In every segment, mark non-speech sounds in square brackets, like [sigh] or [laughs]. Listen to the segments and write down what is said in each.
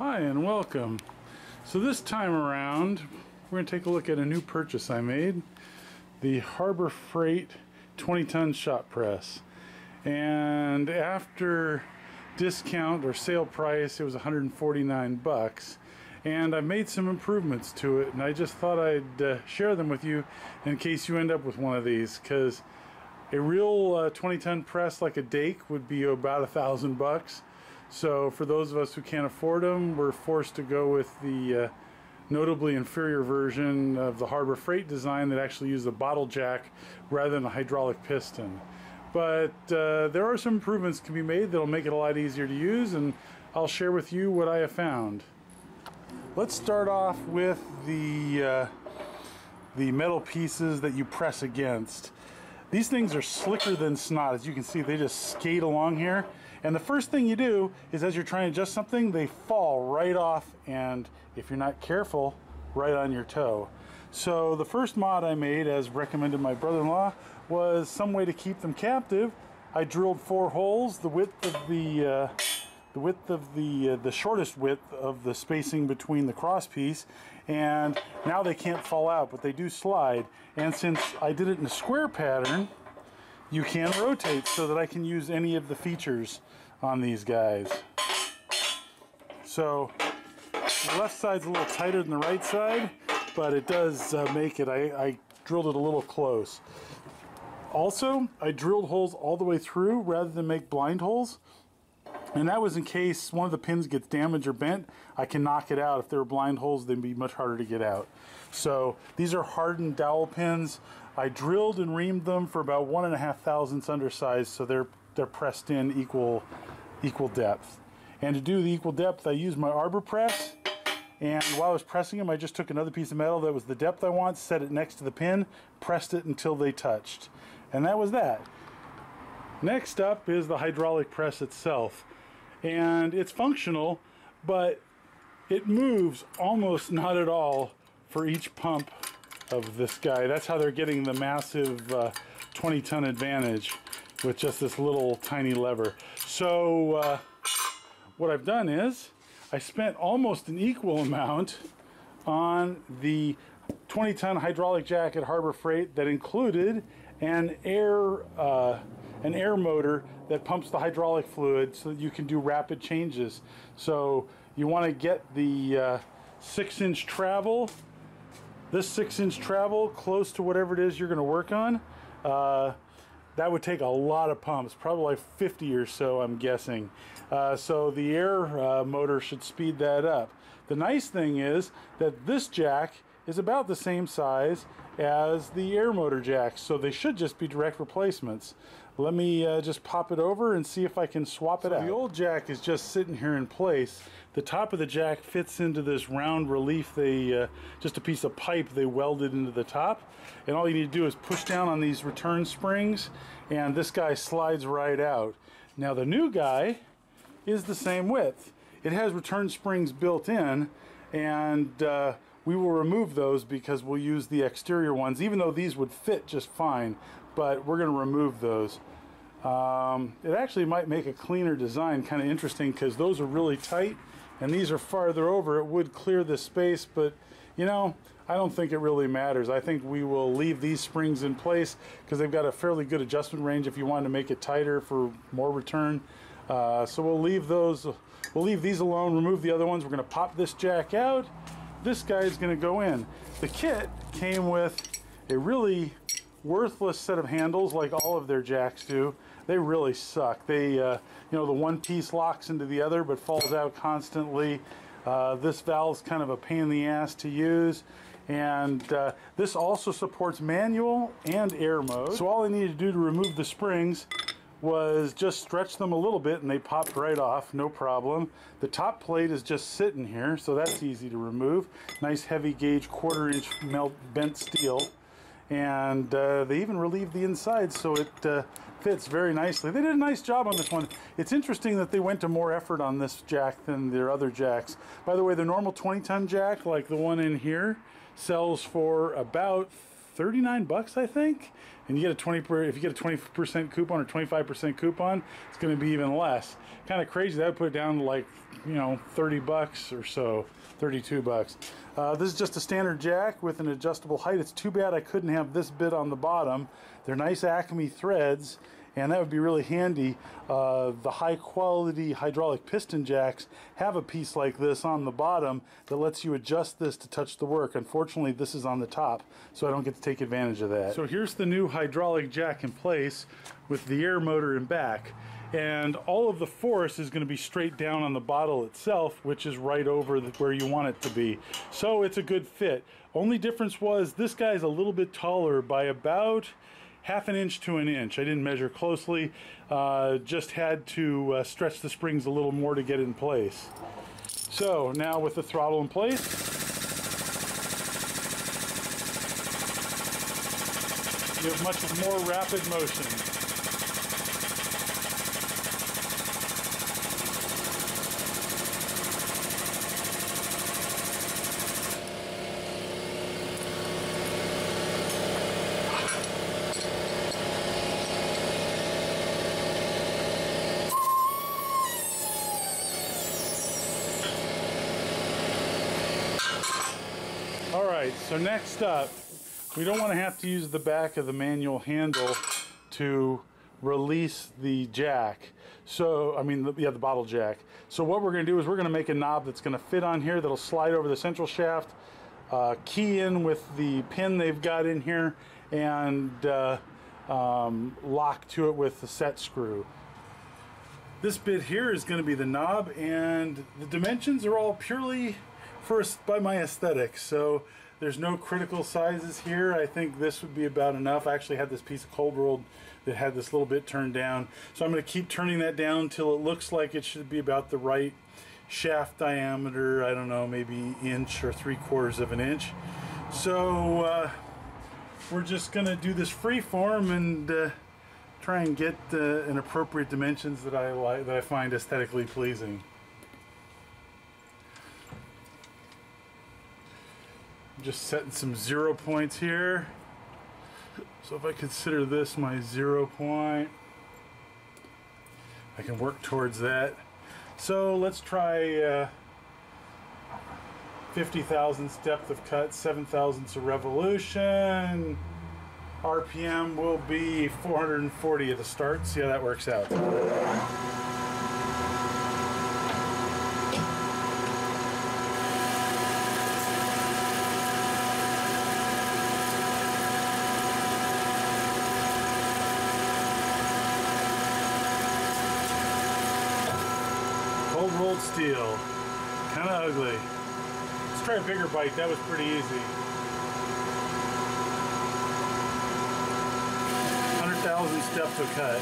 Hi and welcome. So this time around we're going to take a look at a new purchase I made. The Harbor Freight 20 ton shop press. And after discount or sale price it was 149 bucks and I made some improvements to it and I just thought I'd uh, share them with you in case you end up with one of these because a real uh, 20 ton press like a Dake would be about a thousand bucks so for those of us who can't afford them, we're forced to go with the uh, notably inferior version of the Harbor Freight design that actually uses a bottle jack rather than a hydraulic piston. But uh, there are some improvements can be made that'll make it a lot easier to use and I'll share with you what I have found. Let's start off with the, uh, the metal pieces that you press against. These things are slicker than snot. As you can see, they just skate along here. And the first thing you do is as you're trying to adjust something, they fall right off and if you're not careful, right on your toe. So the first mod I made, as recommended my brother-in-law, was some way to keep them captive. I drilled four holes, the width of the uh, the width of the uh, the shortest width of the spacing between the cross piece and now they can't fall out but they do slide and since I did it in a square pattern you can rotate so that I can use any of the features on these guys. So the left side's a little tighter than the right side but it does uh, make it I, I drilled it a little close. Also I drilled holes all the way through rather than make blind holes and that was in case one of the pins gets damaged or bent, I can knock it out. If there were blind holes, they'd be much harder to get out. So these are hardened dowel pins. I drilled and reamed them for about one and a half thousandths undersized, so they're they're pressed in equal equal depth. And to do the equal depth, I used my arbor press. And while I was pressing them, I just took another piece of metal that was the depth I want, set it next to the pin, pressed it until they touched. And that was that. Next up is the hydraulic press itself and it's functional, but it moves almost not at all for each pump of this guy. That's how they're getting the massive uh, 20 ton advantage with just this little tiny lever. So uh, what I've done is I spent almost an equal amount on the 20 ton hydraulic jack at Harbor Freight that included an air uh, an air motor that pumps the hydraulic fluid so that you can do rapid changes. So you want to get the uh, six inch travel, this six inch travel close to whatever it is you're going to work on. Uh, that would take a lot of pumps, probably like 50 or so, I'm guessing. Uh, so the air uh, motor should speed that up. The nice thing is that this jack is about the same size as the air motor jacks, so they should just be direct replacements. Let me uh, just pop it over and see if I can swap it out. The old jack is just sitting here in place. The top of the jack fits into this round relief, they uh, just a piece of pipe they welded into the top. And all you need to do is push down on these return springs and this guy slides right out. Now the new guy is the same width. It has return springs built in and uh, we will remove those because we'll use the exterior ones, even though these would fit just fine, but we're going to remove those. Um, it actually might make a cleaner design kind of interesting because those are really tight and these are farther over. It would clear the space, but you know, I don't think it really matters. I think we will leave these springs in place because they've got a fairly good adjustment range if you want to make it tighter for more return. Uh, so we'll leave those, we'll leave these alone, remove the other ones. We're going to pop this jack out this guy is going to go in. The kit came with a really worthless set of handles like all of their jacks do. They really suck. They, uh, you know, the one piece locks into the other but falls out constantly. Uh, this valve's kind of a pain in the ass to use. And uh, this also supports manual and air mode. So all I needed to do to remove the springs was just stretch them a little bit and they popped right off, no problem. The top plate is just sitting here, so that's easy to remove. Nice heavy gauge quarter inch melt bent steel. And uh, they even relieved the inside so it uh, fits very nicely. They did a nice job on this one. It's interesting that they went to more effort on this jack than their other jacks. By the way, the normal 20 ton jack, like the one in here, sells for about 39 bucks, I think. And you get a 20 per, if you get a 20% coupon or 25% coupon, it's going to be even less. Kind of crazy. That would put it down to like, you know, 30 bucks or so, 32 bucks. Uh, this is just a standard jack with an adjustable height. It's too bad I couldn't have this bit on the bottom. They're nice Acme threads and that would be really handy. Uh, the high quality hydraulic piston jacks have a piece like this on the bottom that lets you adjust this to touch the work. Unfortunately, this is on the top, so I don't get to take advantage of that. So here's the new hydraulic jack in place with the air motor in back. And all of the force is going to be straight down on the bottle itself, which is right over the, where you want it to be. So it's a good fit. Only difference was this guy's a little bit taller by about half an inch to an inch. I didn't measure closely, uh, just had to uh, stretch the springs a little more to get in place. So now with the throttle in place, you have much more rapid motion. All right, so next up, we don't want to have to use the back of the manual handle to release the jack. So, I mean, yeah, the bottle jack. So what we're going to do is we're going to make a knob that's going to fit on here that'll slide over the central shaft, uh, key in with the pin they've got in here, and uh, um, lock to it with the set screw. This bit here is going to be the knob, and the dimensions are all purely first by my aesthetics. So there's no critical sizes here. I think this would be about enough. I actually had this piece of cold rolled that had this little bit turned down. So I'm going to keep turning that down till it looks like it should be about the right shaft diameter. I don't know, maybe inch or three quarters of an inch. So uh, we're just going to do this free form and uh, try and get uh, an appropriate dimensions that I like that I find aesthetically pleasing. Just setting some zero points here. So if I consider this my zero point, I can work towards that. So let's try uh, 50 thousandths depth of cut, 7 thousandths of revolution. RPM will be 440 at the start. See how that works out. Cold rolled steel. Kind of ugly. Let's try a bigger bite. That was pretty easy. 100,000 steps of cut.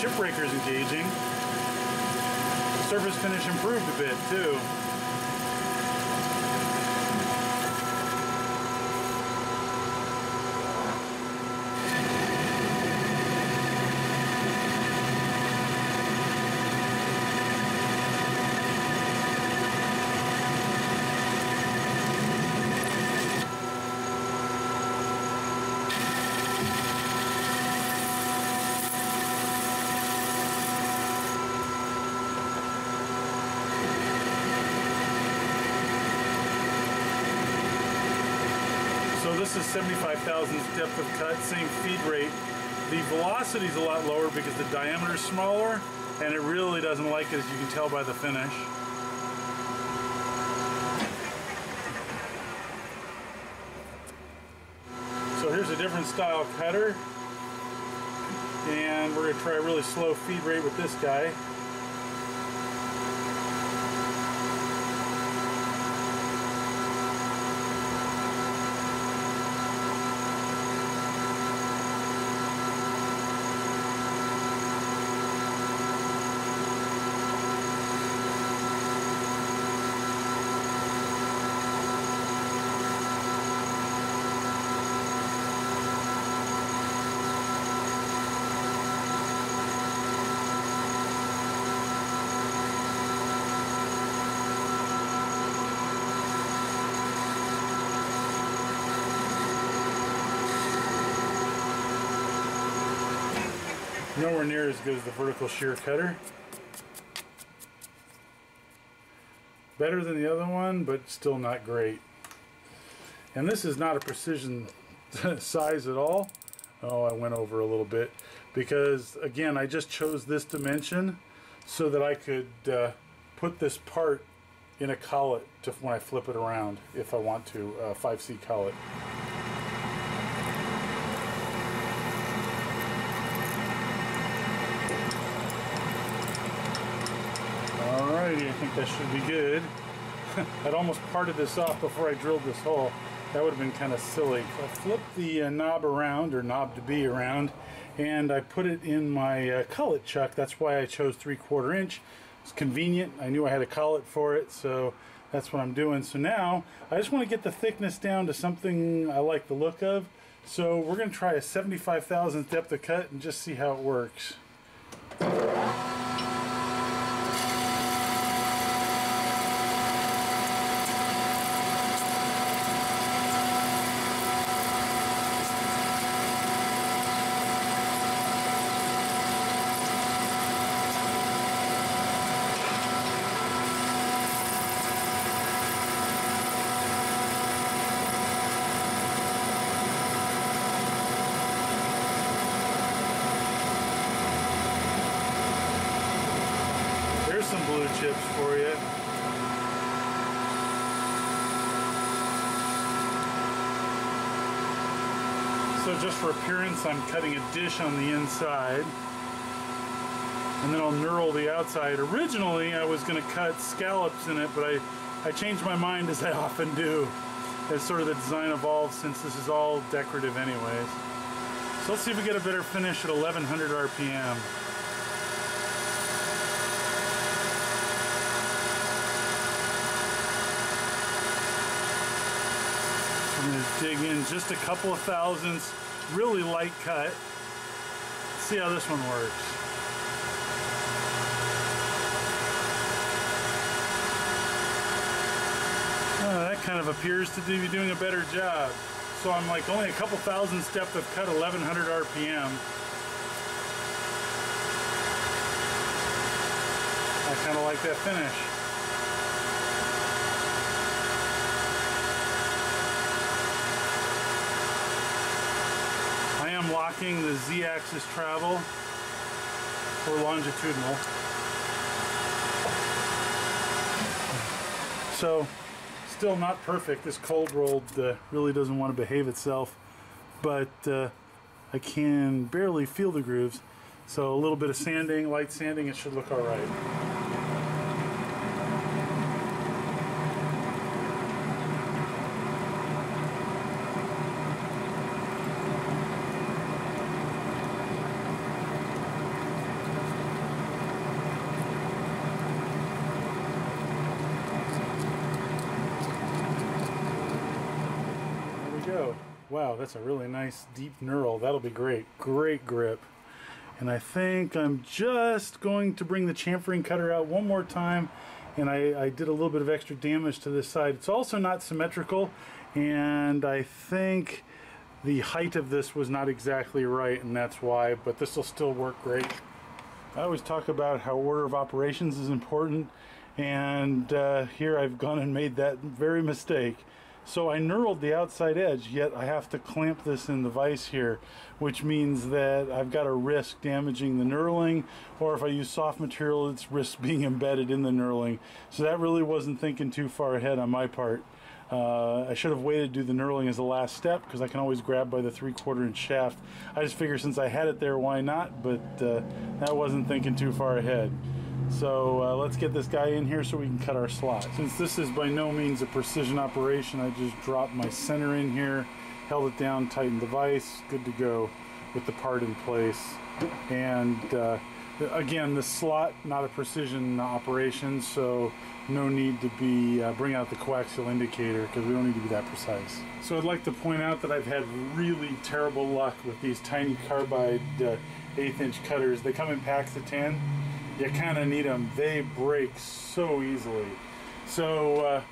Chip breaker's engaging. surface finish improved a bit too. So this is 75 depth of cut, same feed rate. The velocity is a lot lower because the diameter is smaller and it really doesn't like it as you can tell by the finish. So here's a different style cutter and we're going to try a really slow feed rate with this guy. Nowhere near as good as the vertical shear cutter. Better than the other one, but still not great. And this is not a precision [laughs] size at all. Oh, I went over a little bit because again, I just chose this dimension so that I could uh, put this part in a collet to when I flip it around if I want to, uh, 5C collet. Alrighty, I think that should be good. [laughs] I'd almost parted this off before I drilled this hole. That would have been kind of silly. So I flipped the uh, knob around, or knob to be around, and I put it in my uh, collet chuck. That's why I chose 3 quarter inch. It's convenient. I knew I had a collet for it, so that's what I'm doing. So now, I just want to get the thickness down to something I like the look of. So we're going to try a 75 thousandth depth of cut and just see how it works. There's some blue chips for you. So just for appearance, I'm cutting a dish on the inside. And then I'll knurl the outside. Originally, I was going to cut scallops in it, but I, I changed my mind as I often do. As sort of the design evolves since this is all decorative anyways. So let's see if we get a better finish at 1100 RPM. I'm going to dig in just a couple of thousandths, really light cut. See how this one works. Uh, that kind of appears to be doing a better job. So I'm like only a couple thousand steps of cut 1100 RPM. I kind of like that finish. Am locking the z-axis travel for longitudinal. So, still not perfect. This cold rolled uh, really doesn't want to behave itself, but uh, I can barely feel the grooves. So a little bit of sanding, light sanding, it should look all right. There we go. Wow, that's a really nice deep knurl. That'll be great. Great grip. And I think I'm just going to bring the chamfering cutter out one more time. And I, I did a little bit of extra damage to this side. It's also not symmetrical. And I think the height of this was not exactly right. And that's why. But this will still work great. I always talk about how order of operations is important. And uh, here I've gone and made that very mistake. So I knurled the outside edge, yet I have to clamp this in the vise here, which means that I've got to risk damaging the knurling, or if I use soft material, it's risk [laughs] being embedded in the knurling. So that really wasn't thinking too far ahead on my part. Uh, I should have waited to do the knurling as the last step because I can always grab by the three quarter inch shaft. I just figured since I had it there, why not? But uh, that wasn't thinking too far ahead. So uh, let's get this guy in here so we can cut our slot. Since this is by no means a precision operation, I just dropped my center in here, held it down, tightened the vise, good to go with the part in place. And uh, again, the slot, not a precision operation, so no need to be uh, bring out the coaxial indicator because we don't need to be that precise. So I'd like to point out that I've had really terrible luck with these tiny carbide uh, eighth inch cutters. They come in packs of 10 you kind of need them. They break so easily. So uh,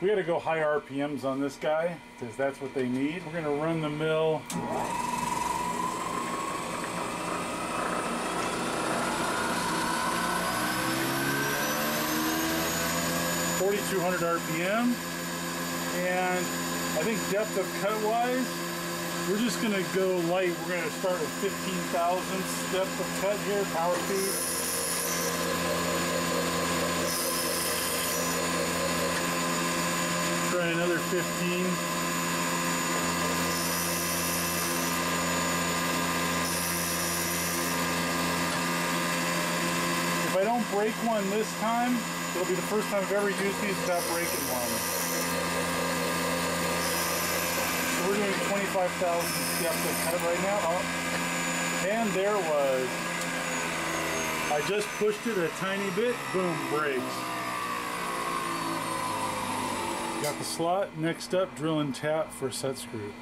we got to go high RPMs on this guy because that's what they need. We're going to run the mill. Forty-two hundred RPM, and I think depth of cut wise, we're just gonna go light. We're gonna start with fifteen thousandths depth of cut here, power feed. Try another 15. If I don't break one this time, it'll be the first time I've ever used these without breaking one. We're doing 25,000 depth of right now. Oh. And there was. I just pushed it a tiny bit, boom, breaks. Got the slot. Next up, drill and tap for set screw.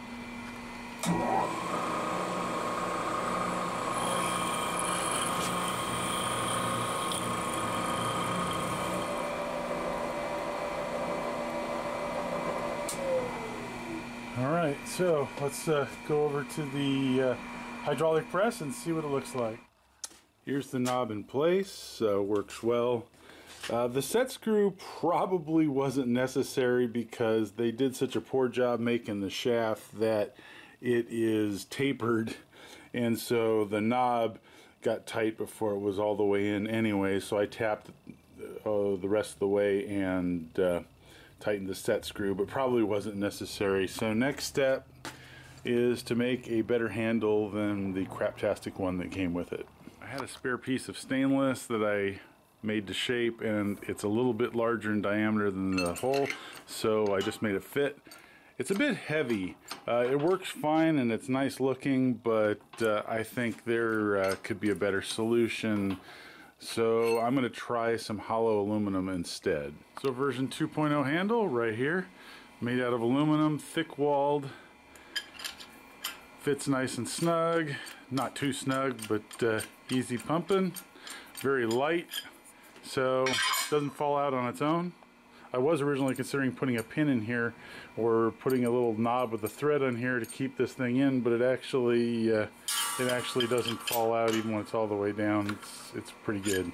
All right, so let's uh, go over to the uh, hydraulic press and see what it looks like. Here's the knob in place, uh, works well. Uh, the set screw probably wasn't necessary because they did such a poor job making the shaft that it is tapered and so the knob got tight before it was all the way in anyway so I tapped uh, the rest of the way and uh, tighten the set screw, but probably wasn't necessary. So next step is to make a better handle than the craptastic one that came with it. I had a spare piece of stainless that I made to shape and it's a little bit larger in diameter than the hole so I just made it fit. It's a bit heavy. Uh, it works fine and it's nice looking but uh, I think there uh, could be a better solution. So I'm going to try some hollow aluminum instead. So version 2.0 handle right here, made out of aluminum, thick walled, fits nice and snug, not too snug, but uh, easy pumping, very light, so doesn't fall out on its own. I was originally considering putting a pin in here or putting a little knob with a thread on here to keep this thing in, but it actually uh, it actually doesn't fall out even when it's all the way down. It's, it's pretty good.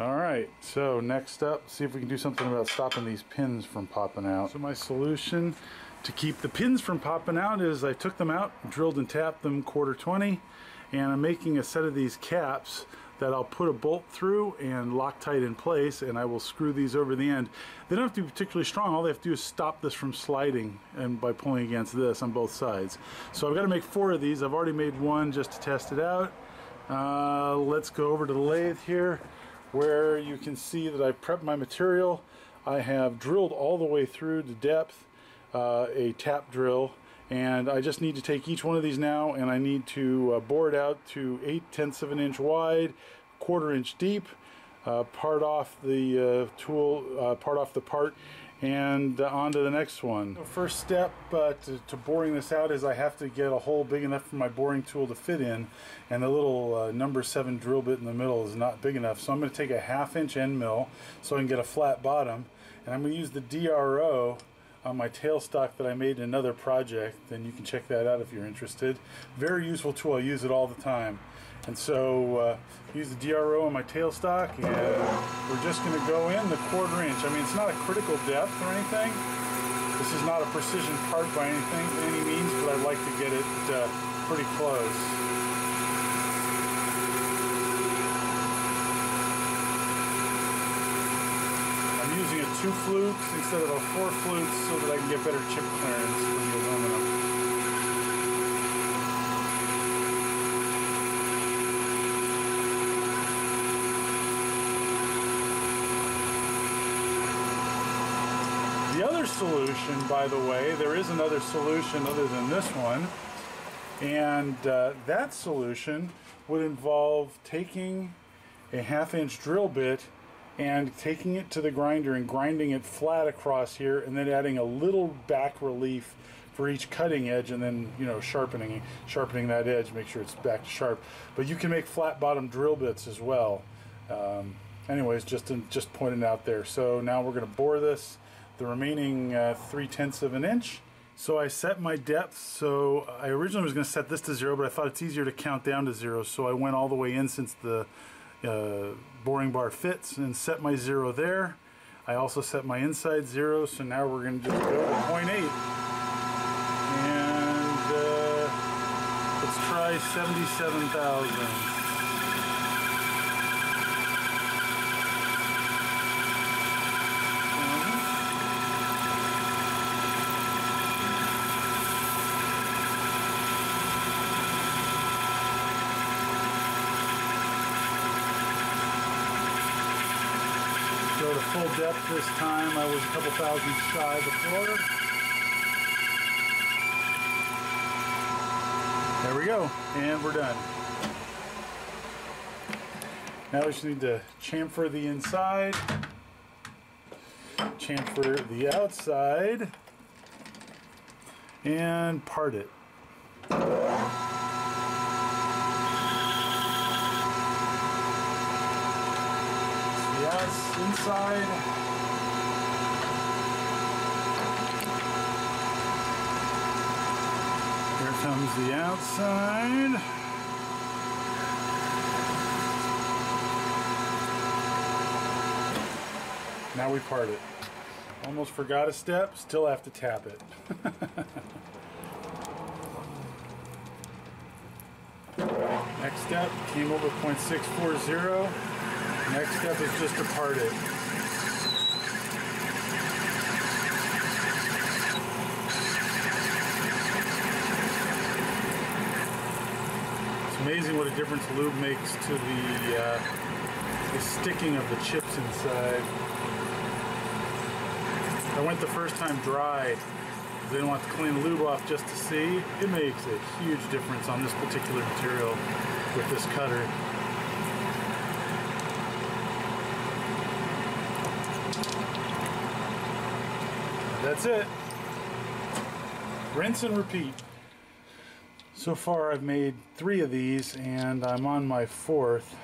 All right, so next up, see if we can do something about stopping these pins from popping out. So my solution to keep the pins from popping out is I took them out, drilled and tapped them quarter 20, and I'm making a set of these caps that I'll put a bolt through and Loctite in place and I will screw these over the end. They don't have to be particularly strong. All they have to do is stop this from sliding and by pulling against this on both sides. So I've got to make four of these. I've already made one just to test it out. Uh, let's go over to the lathe here where you can see that I've prepped my material. I have drilled all the way through to depth uh, a tap drill and I just need to take each one of these now and I need to uh, bore it out to 8 tenths of an inch wide, quarter inch deep, uh, part off the uh, tool, uh, part off the part and uh, on to the next one. The first step uh, to, to, boring this out is I have to get a hole big enough for my boring tool to fit in and the little number 7 drill bit in the middle is not big enough so I'm going to take a half inch end mill so I can get a flat bottom and I'm going to use the DRO on my tailstock that I made in another project, then you can check that out if you're interested. Very useful tool, I use it all the time. And so uh, use the DRO on my tailstock and we're just going to go in the quarter inch. I mean it's not a critical depth or anything. This is not a precision part by anything, by any means, but I'd like to get it uh, pretty close. using a two flutes instead of a four flutes so that I can get better chip clearance for the aluminum. The other solution, by the way, there is another solution other than this one, and uh, that solution would involve taking a half inch drill bit and taking it to the grinder and grinding it flat across here and then adding a little back relief for each cutting edge and then you know sharpening sharpening that edge make sure it's back to sharp. But you can make flat bottom drill bits as well. Um, anyways just in, just pointing out there. So now we're going to bore this the remaining uh, three tenths of an inch. So I set my depth so I originally was going to set this to zero but I thought it's easier to count down to zero so I went all the way in since the uh, boring bar fits and set my zero there. I also set my inside zero, so now we're going to just go to 0.8. And uh, let's try 77,000. To full depth this time. I was a couple thousand shy before. There we go, and we're done. Now we just need to chamfer the inside, chamfer the outside, and part it. Inside. Here comes the outside. Now we part it. Almost forgot a step, still have to tap it. [laughs] Next step, came over 0.640. Next step is just to part it. It's amazing what a difference lube makes to the, uh, the sticking of the chips inside. I went the first time dry. I didn't want to clean the lube off just to see. It makes a huge difference on this particular material with this cutter. That's it. Rinse and repeat. So far I've made three of these and I'm on my fourth.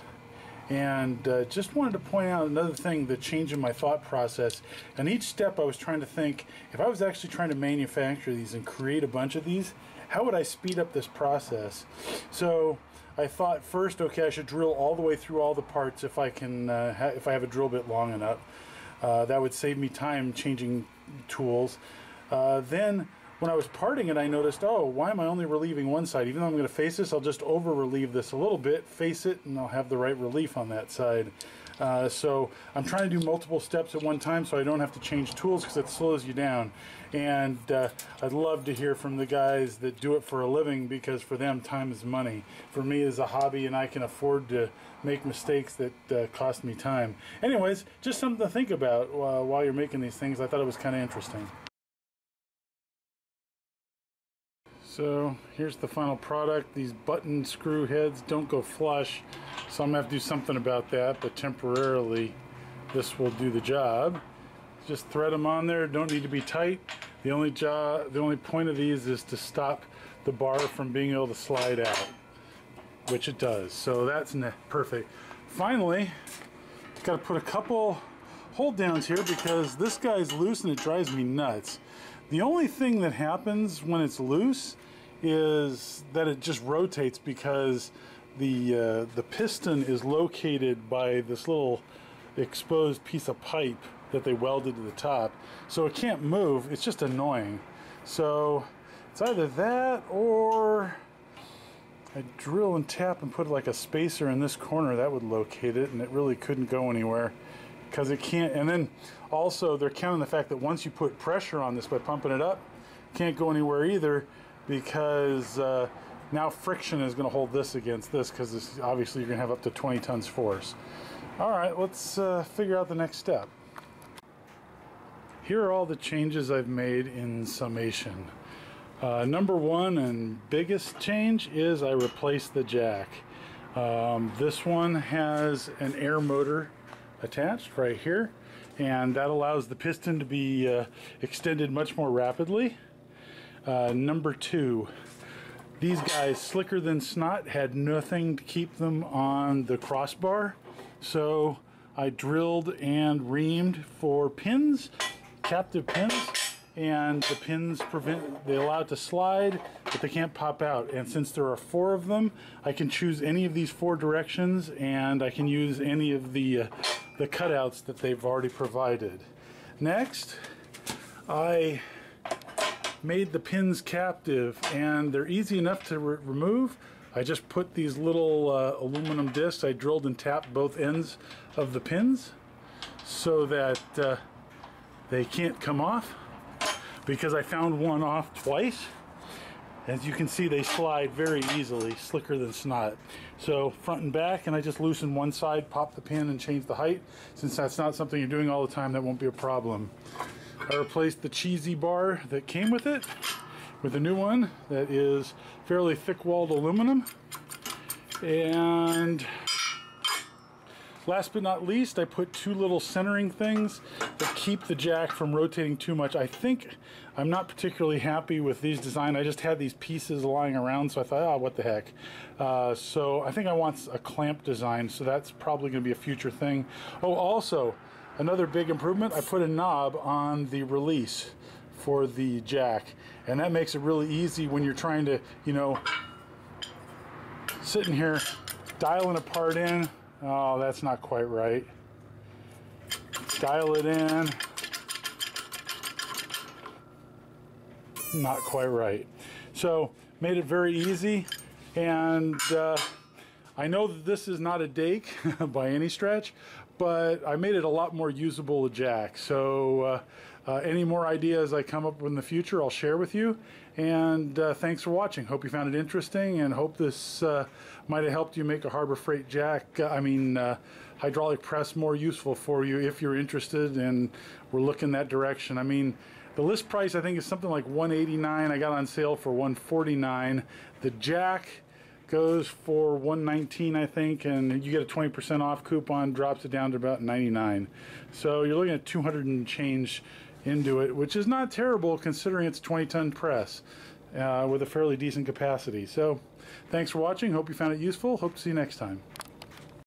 And uh, just wanted to point out another thing, the change in my thought process. And each step I was trying to think, if I was actually trying to manufacture these and create a bunch of these, how would I speed up this process? So I thought first, okay, I should drill all the way through all the parts if I can, uh, if I have a drill bit long enough. Uh, that would save me time changing tools. Uh, then when I was parting it, I noticed, oh, why am I only relieving one side? Even though I'm going to face this, I'll just over relieve this a little bit, face it, and I'll have the right relief on that side. Uh, so I'm trying to do multiple steps at one time so I don't have to change tools because it slows you down. And uh, I'd love to hear from the guys that do it for a living because for them time is money. For me it's a hobby and I can afford to make mistakes that uh, cost me time. Anyways, just something to think about uh, while you're making these things. I thought it was kind of interesting. So here's the final product. These button screw heads don't go flush, so I'm gonna have to do something about that, but temporarily this will do the job. Just thread them on there, don't need to be tight. The only job, the only point of these is to stop the bar from being able to slide out, which it does. So that's perfect. Finally, got to put a couple hold downs here because this guy's loose and it drives me nuts. The only thing that happens when it's loose is that it just rotates because the uh, the piston is located by this little exposed piece of pipe that they welded to the top. So it can't move. It's just annoying. So it's either that or I drill and tap and put like a spacer in this corner. That would locate it and it really couldn't go anywhere because it can't. And then also they're counting the fact that once you put pressure on this by pumping it up can't go anywhere either because uh, now friction is going to hold this against this because obviously you're going to have up to 20 tons force. All right, let's uh, figure out the next step. Here are all the changes I've made in summation. Uh, number one and biggest change is I replaced the jack. Um, this one has an air motor attached right here and that allows the piston to be uh, extended much more rapidly. Uh, number two, these guys, slicker than snot, had nothing to keep them on the crossbar. So I drilled and reamed for pins, captive pins, and the pins prevent they allow it to slide but they can't pop out. And since there are four of them I can choose any of these four directions and I can use any of the uh, the cutouts that they've already provided. Next I made the pins captive and they're easy enough to re remove. I just put these little uh, aluminum discs. I drilled and tapped both ends of the pins so that uh, they can't come off because I found one off twice. As you can see, they slide very easily, slicker than snot. So front and back, and I just loosen one side, pop the pin, and change the height. Since that's not something you're doing all the time, that won't be a problem. I replaced the cheesy bar that came with it with a new one that is fairly thick-walled aluminum. And Last but not least, I put two little centering things that keep the jack from rotating too much. I think I'm not particularly happy with these design. I just had these pieces lying around, so I thought, oh, what the heck. Uh, so I think I want a clamp design, so that's probably going to be a future thing. Oh, also, another big improvement, I put a knob on the release for the jack, and that makes it really easy when you're trying to, you know, sitting here, dialing a part in, Oh, that's not quite right. Dial it in. Not quite right. So, made it very easy. And uh, I know that this is not a Dake [laughs] by any stretch, but I made it a lot more usable to jack. So, uh, uh, any more ideas I come up with in the future, I'll share with you. And uh, thanks for watching. Hope you found it interesting and hope this uh, might have helped you make a Harbor Freight jack, uh, I mean, uh, hydraulic press more useful for you if you're interested and we're looking that direction. I mean, the list price I think is something like 189. I got on sale for 149. The jack goes for 119 I think and you get a 20% off coupon drops it down to about 99 so you're looking at 200 and change into it, which is not terrible considering it's a 20 ton press uh, with a fairly decent capacity. So thanks for watching. Hope you found it useful. Hope to see you next time.